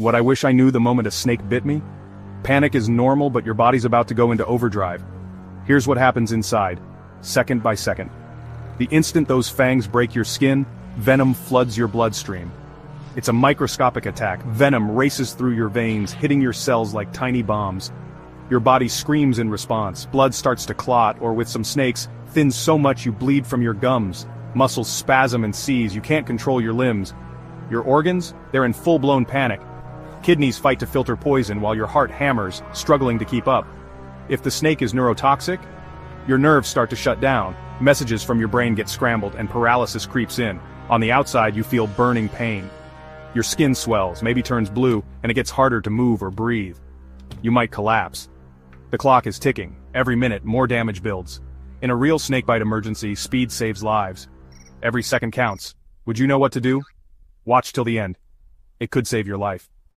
What I wish I knew the moment a snake bit me? Panic is normal but your body's about to go into overdrive. Here's what happens inside, second by second. The instant those fangs break your skin, venom floods your bloodstream. It's a microscopic attack, venom races through your veins, hitting your cells like tiny bombs. Your body screams in response, blood starts to clot or with some snakes, thins so much you bleed from your gums, muscles spasm and seize, you can't control your limbs. Your organs? They're in full-blown panic. Kidneys fight to filter poison while your heart hammers, struggling to keep up. If the snake is neurotoxic, your nerves start to shut down, messages from your brain get scrambled and paralysis creeps in. On the outside you feel burning pain. Your skin swells, maybe turns blue, and it gets harder to move or breathe. You might collapse. The clock is ticking, every minute more damage builds. In a real snakebite emergency, speed saves lives. Every second counts. Would you know what to do? Watch till the end. It could save your life.